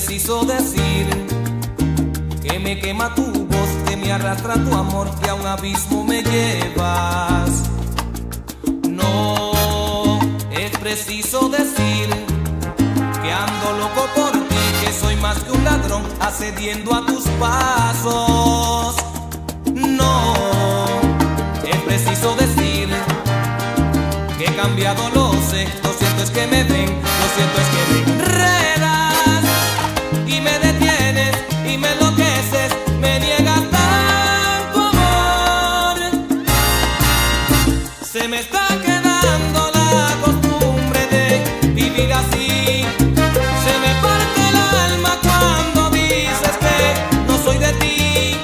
preciso decir que me quema tu voz, que me arrastra tu amor, que a un abismo me llevas. No, es preciso decir que ando loco por ti, que soy más que un ladrón, accediendo a tus pasos. No, es preciso decir que he cambiado los sé, lo cierto es que me ven Se me está quedando la costumbre de vivir así. Se me parte el alma cuando dices que no soy de ti.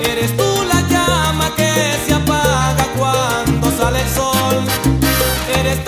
Eres tú la llama que se apaga cuando sale el sol. Eres